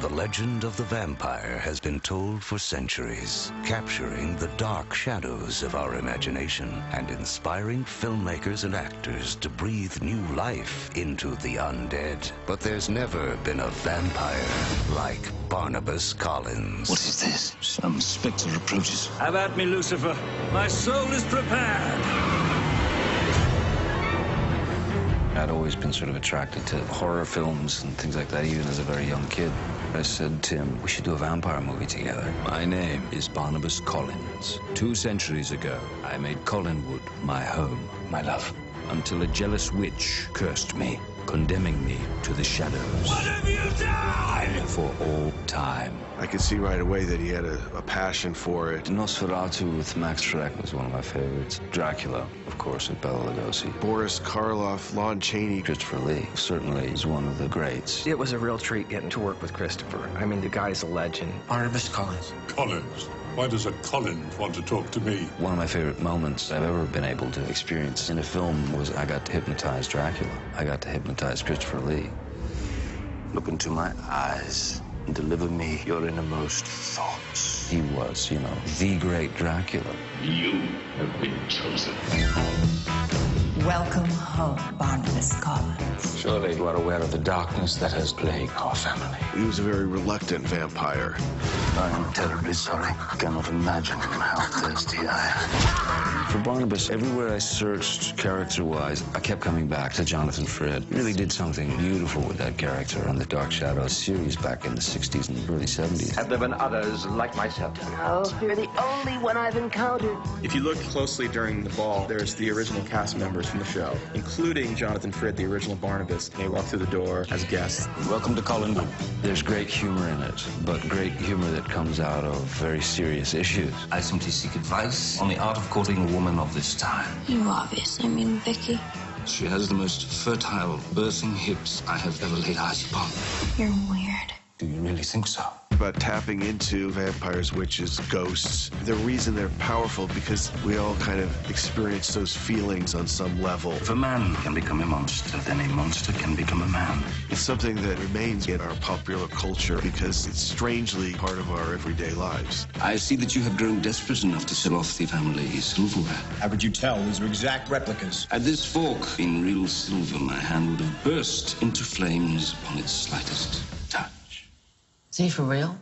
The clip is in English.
The legend of the vampire has been told for centuries, capturing the dark shadows of our imagination and inspiring filmmakers and actors to breathe new life into the undead. But there's never been a vampire like Barnabas Collins. What is this? Some spectre approaches. Have at me, Lucifer. My soul is prepared. I'd always been sort of attracted to horror films and things like that, even as a very young kid. I said, Tim, we should do a vampire movie together. My name is Barnabas Collins. Two centuries ago, I made Collinwood my home, My love. Until a jealous witch cursed me, condemning me to the shadows What have you done? for all time. I could see right away that he had a, a passion for it. Nosferatu with Max Schreck was one of my favorites. Dracula, of course, with Bela Lugosi. Boris Karloff, Lon Chaney. Christopher Lee certainly is one of the greats. It was a real treat getting to work with Christopher. I mean, the guy's a legend. Barnabas Collins. Collins. Why does a Colin want to talk to me? One of my favorite moments I've ever been able to experience in a film was I got to hypnotize Dracula. I got to hypnotize Christopher Lee. Look into my eyes and deliver me your innermost thoughts. He was, you know, the great Dracula. You have been chosen. Welcome home, Barnabas Collins. Surely you are aware of the darkness that has plagued our family. He was a very reluctant vampire. I am terribly sorry. I cannot imagine how thirsty I am. For Barnabas, everywhere I searched character-wise, I kept coming back to Jonathan Frid. Really did something beautiful with that character on the Dark Shadows series back in the 60s and early 70s. Have there been others like myself? No, you're the only one I've encountered. If you look closely during the ball, there's the original cast members from the show, including Jonathan Frid, the original Barnabas. They walk through the door as guests. Welcome to Collinwood. There's great humor in it, but great humor that comes out of very serious issues. I simply seek advice on the art of courting a woman of this time. You obviously mean Vicky. She has the most fertile, bursting hips I have ever laid eyes upon. You're weird. Do you really think so? About tapping into vampires, witches, ghosts. The reason they're powerful because we all kind of experience those feelings on some level. If a man can become a monster, then a monster can become a man. It's something that remains in our popular culture because it's strangely part of our everyday lives. I see that you have grown desperate enough to sell off the family silverware. How could you tell? These are exact replicas. Had this fork been real silver, my hand would have burst into flames upon its slightest touch. Is he for real?